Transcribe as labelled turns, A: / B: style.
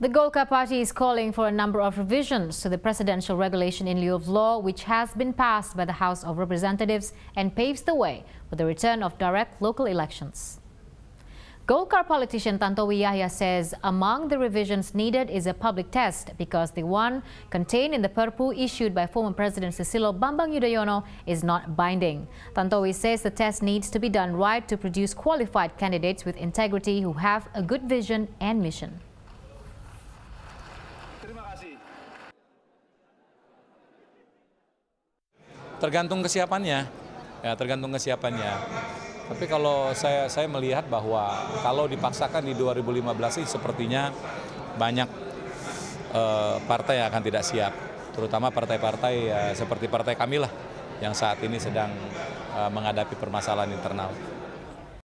A: The Golkar Party is calling for a number of revisions to the presidential regulation in lieu of law, which has been passed by the House of Representatives and paves the way for the return of direct local elections. Golkar politician Tantowi Yahya says among the revisions needed is a public test because the one contained in the Perpu issued by former President Susilo Bambang Yudhoyono is not binding. Tantowi says the test needs to be done right to produce qualified candidates with integrity who have a good vision and mission.
B: Tergantung kesiapannya, ya tergantung kesiapannya. Tapi kalau saya saya melihat bahwa kalau dipaksakan di 2015 ini sepertinya banyak eh, partai yang akan tidak siap, terutama partai-partai ya, seperti partai kami lah yang saat ini sedang eh, menghadapi permasalahan internal.